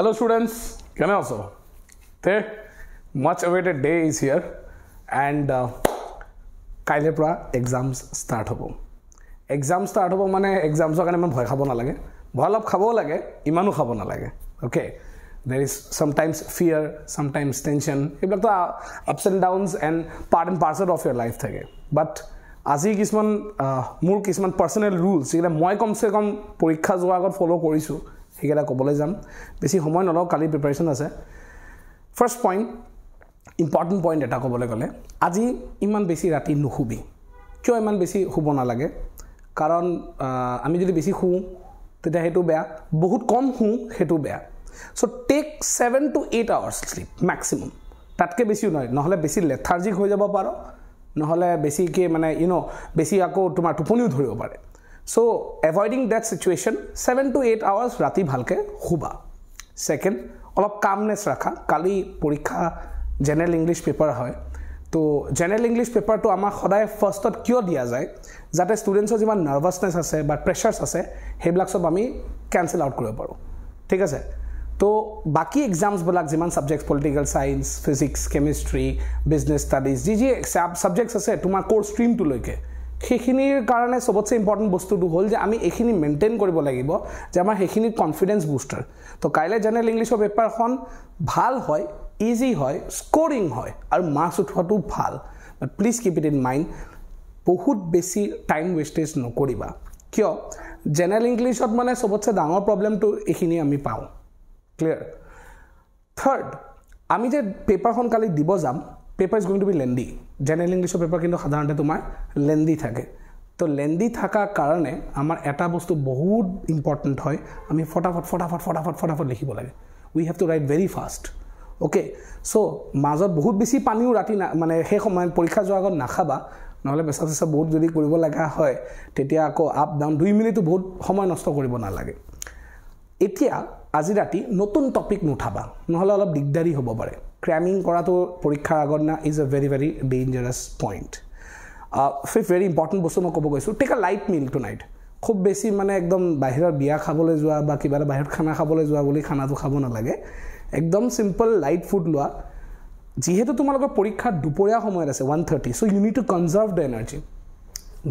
Hello students, কেনে আছো the much awaited day is here and কাইলৈৰ পৰা এক্সামছ ষ্টাৰ্ট হ'ব। এক্সাম ষ্টাৰ্ট হ'ব মানে এক্সামছৰ কাৰণে ইমান ভয় খাব নালাগে। ভয় অলপ খাবও লাগে ইমানো খাব নালাগে। Okay there is sometimes fear sometimes tension এইবিলাকতো ups and downs and part and parcel of year life থাকে। বাট আজি কিছুমান মোৰ কিছুমান পাৰ্চনেল ৰুলছ যিকেইটা মই কমচে কম পৰীক্ষা যোৱাৰ আগত ফ'ল' কৰিছোঁ। সেইকেইটা ক'বলৈ যাম। বেছি সময় নলওঁ কালি প্ৰিপেৰেশ্যন আছে। ফাৰ্ষ্ট পইণ্ট ইম্পৰ্টেণ্ট পইণ্ট এটা ক'বলৈ গ'লে আজি ইমান বেছি ৰাতি নুশুবি। কিয় ইমান বেছি শুব নালাগে? কাৰণ আমি যদি বেছি শুওঁ তেতিয়া সেইটো বেয়া। বহুত কম শুওঁ সেইটো বেয়া। So' take seven to eight hours sleep maximum তাতকৈ বেছিও নহয় নহ'লে বেছি লেথাৰ্জিক হৈ যাব পাৰ। নহ'লে বেছিকৈ মানে ইউ ন' বেছি আকৌ তোমাৰ টোপনিও ধৰিব পাৰে। So' avoiding that situation seven to eight hours ৰাতি ভালকৈ শুবা ছেকেণ্ড অলপ কামনেছ ৰাখা কালি পৰীক্ষা জেনেৰেল ইংলিছ পেপাৰ হয় তো জেনেৰেল ইংলিছ পেপাৰটো আমাক সদায় ফাৰ্ষ্টত কিয় দিয়া যায় যাতে ষ্টুডেণ্টছৰ যিমান নাৰ্ভাছনেছ আছে বা প্ৰেছাৰ্ছ আছে সেইবিলাক চব আমি কেঞ্চেল আউট কৰিব পাৰোঁ ঠিক আছে তো বাকী এক্সামছবিলাক যিমান subjects political science physics chemistry business studies যি যি ছাবজেক্টছ আছে তোমাৰ ক'ৰ ষ্ট্ৰীমটোলৈকে সেইখিনিৰ কাৰণে চবতছে ইম্পৰ্টেণ্ট বস্তুটো হ'ল যে আমি এইখিনি মেইনটেইন কৰিব লাগিব যে আমাৰ সেইখিনি কনফিডেঞ্চ বুষ্টাৰ তো কাইলৈ জেনেৰেল ইংলিছৰ পেপাৰখন ভাল হয় ইজি হয় স্ক'ৰিং হয় আৰু মাৰ্কছ উঠোৱাটো ভাল। But please keep it in mind বহুত বেছি টাইম ৱেষ্টেজ নকৰিবা। কিয়? জেনেৰেল ইংলিছত মানে চবতছে ডাঙৰ প্ৰব্লেমটো এইখিনি আমি পাওঁ। ক্লিয়াৰ থাৰ্ড আমি যে পেপাৰখন কালি দিব যাম paper is going to be lengthy general ইংলিছৰ পেপাৰ কিন্তু সাধাৰণতে তোমাৰ লেণ্ডি থাকে। তো লেণ্ডি থকাৰ কাৰণে আমাৰ এটা বস্তু বহুত ইম্পৰ্টেণ্ট হয়। আমি ফটাফট ফটাফট ফটাফট ফটাফট লিখিব লাগে। We have to write very fast okay so' মাজত বহুত বেছি পানীও ৰাতি না মানে সেই সময়ত পৰীক্ষা যোৱাৰ আগত নাখাবা। নহ'লে পেচা চেচা বহুত যদি কৰিব লগা হয় তেতিয়া আকৌ আপ ডাউন দুই মিনিটো বহুত সময় নষ্ট কৰিব নালাগে। এতিয়া আজি ৰাতি নতুন টপিক নুঠাবা নহ'লে অলপ দিগদাৰী হ'ব পাৰে। ক্ৰেমিং কৰাটো পৰীক্ষাৰ আগত না is a very very dangerous point ফিফ ভেৰি ইম্পৰ্টেণ্ট বস্তু মই ক'ব গৈছোঁ take a light meal tonight খুব বেছি মানে একদম বাহিৰত বিয়া খাবলৈ যোৱা বা কিবা এটা বাহিৰত খানা খাবলৈ যোৱা বুলি খানাটো খাব নালাগে। একদম চিম্পল লাইট ফুড লোৱা। যিহেতু তোমালোকৰ পৰীক্ষাৰ দুপৰীয়া সময়ত আছে one thirty so' you need to conserve the energy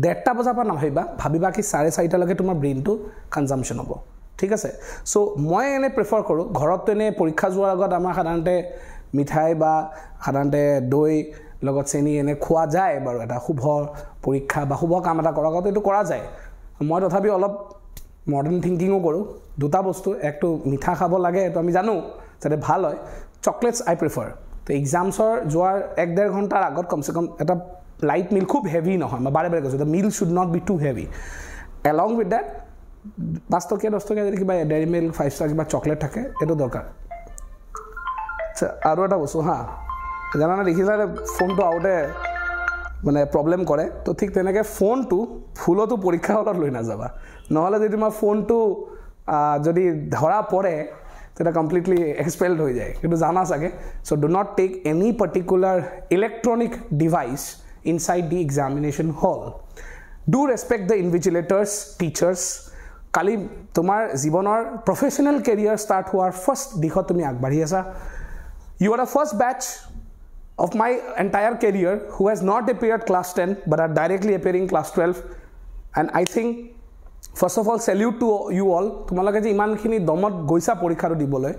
ডেৰটা বজাৰ পৰা নাভাবিবা ভাবিবা কি চাৰে চাৰিটালৈকে তোমাৰ ব্ৰেইনটো কনজামশ্যন হ'ব। ঠিক আছে? চ' মই এনেই প্ৰিফাৰ কৰোঁ ঘৰততো এনেই পৰীক্ষা যোৱাৰ আগত আমাৰ সাধাৰণতে মিঠাই বা সাধাৰণতে দৈ লগত চেনি এনে খোৱা যায় বাৰু। এটা শুভ পৰীক্ষা বা শুভ কাম এটা কৰাৰ এইটো কৰা যায়। মই তথাপি অলপ মডাৰ্ণ থিংকিঙো কৰোঁ। দুটা বস্তু একটো মিঠা খাব লাগে এইটো আমি জানো যাতে ভাল হয়। চকলেটছ আই প্ৰিফাৰ তো এক্সামছৰ যোৱাৰ এক ডেৰ ঘণ্টাৰ আগত কমচে কম এটা লাইট মিল খুব হেভি নহয় মই বাৰে বাৰে কৈছোঁ the meal should not be too heavy along with that পাঁচ টকীয়া দহ টকীয়া যদি কিবা ডেৰি মিল্ক ফাইভ ষ্টাৰ কিবা চকলেট থাকে এইটো দৰকাৰ। আৰু এটা বস্তু হা জানানে দেখিছানে ফোনটো আহোঁতে মানে প্ৰব্লেম কৰে? তো ঠিক তেনেকৈ ফোনটো ফুলতো পৰীক্ষা হলত লৈ নাযাবা। নহ'লে যদি তোমাৰ ফোনটো যদি ধৰা পৰে তেতিয়া কমপ্লিটলি এক্সপেল্ড হৈ যায়। কিন্তু জানা চাগে? So' do not take any particular electronic device inside the examination hall do respect the invigilators teachers কালি তোমাৰ জীৱনৰ প্ৰফেচনেল কেৰিয়াৰ ষ্টাৰ্ট হোৱাৰ ফাৰ্ষ্ট দিশত তুমি আগবাঢ়ি আছা। You are the first batch of my entire career who has not appeared class 10 but are directly appearing class 12 and i think first of all salute to you all. তোমালোকে যে ইমানখিনি দমত গৈছা পৰীক্ষাটো দিবলৈ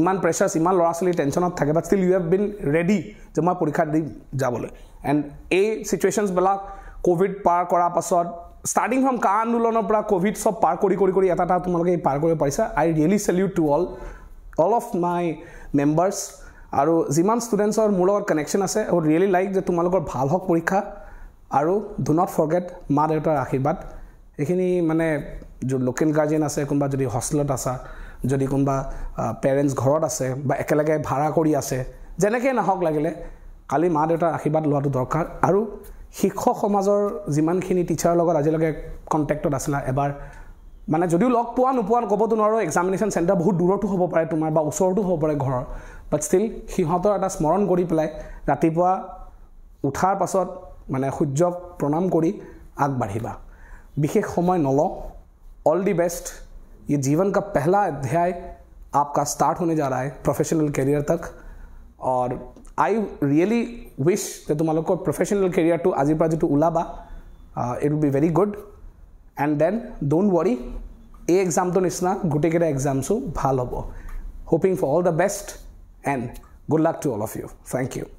ইমান প্ৰেচাৰ্ছ ইমান ল'ৰা ছোৱালী টেনশ্যনত থাকে but still you have been ready যে মই পৰীক্ষা দি যাবলৈ। এণ্ড এই চিটুৱেশ্যনছবিলাক ক'ভিড পাৰ কৰাৰ পাছত ষ্টাৰ্টিং ফ্ৰম কা আন্দোলনৰ পৰা ক'ভিড চব পাৰ কৰি কৰি কৰি এটা এটা তোমালোকে পাৰ কৰিব পাৰিছা। I really salute to all all of my members আৰু যিমান ষ্টুডেণ্টছৰ মোৰ লগত কানেকশ্যন আছে উড ৰিয়েলি লাইক যে তোমালোকৰ ভাল হওক পৰীক্ষা আৰু ডু নট ফৰগেট মা দেউতাৰ আশীৰ্বাদ। এইখিনি মানে লোকেল গাৰ্জেন আছে কোনোবা যদি হোষ্টেলত আছা যদি কোনোবা পেৰেণ্টছ ঘৰত আছে বা একেলগে ভাড়া কৰি আছে যেনেকৈ নাহক লাগিলে কালি মা দেউতাৰ আশীৰ্বাদ লোৱাটো দৰকাৰ। আৰু শিক্ষক সমাজৰ যিমানখিনি টিচাৰৰ লগত আজিলৈকে কণ্টেক্টত আছিলা এবাৰ মানে যদিও লগ পোৱা নোপোৱা ক'বতো নোৱাৰোঁ এক্সামিনেশ্যন চেণ্টাৰ বহুত দূৰতো হ'ব পাৰে তোমাৰ বা ওচৰতো হ'ব পাৰে ঘৰৰ বাট ষ্টিল সিহঁতৰ এটা স্মৰণ কৰি পেলাই ৰাতিপুৱা উঠাৰ পাছত মানে সূৰ্যক প্ৰণাম কৰি আগবাঢ়িবা বিশেষ সময় নলওঁ ऑल दी बेस्ट ये जीवन का पहला अध्याय आपका स्टार्ट होने जा रहा है प्रोफेशनल करियर तक और আই ৰিয়েলি উইচ যে তোমালোকৰ প্ৰফেচনেল কেৰিয়াৰটো আজিৰ পৰা যিটো ওলাবা it will be very good and then don't worry এই এক্সামটোৰ নিচিনা গোটেইকেইটা এক্সামছো ভাল হ'ব hoping for all the best And good luck to all of you. Thank you.